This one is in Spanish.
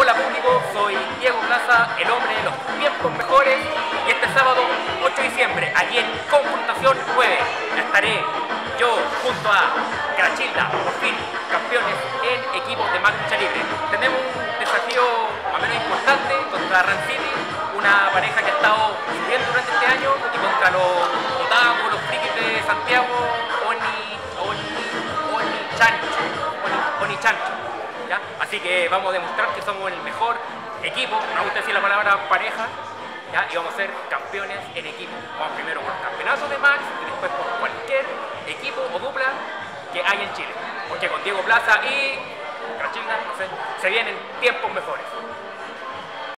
Hola público, soy Diego Plaza, el hombre de los tiempos mejores y este sábado 8 de diciembre, aquí en Confrontación 9, estaré yo junto a Crachilda, por fin campeones en equipos de más libre. Tenemos un desafío más o menos importante contra Rancini, una pareja que ha estado subiendo durante este año y contra los otavos, los frikis de Santiago, Oni, Oni, Oni Chancho, Oni, Oni Chancho. Así que vamos a demostrar que somos el mejor equipo, me gusta decir la palabra pareja, y vamos a ser campeones en equipo. Vamos primero por el campeonato de Max y después por cualquier equipo o dupla que hay en Chile. Porque con Diego Plaza y Crachilda, no sé, se vienen tiempos mejores.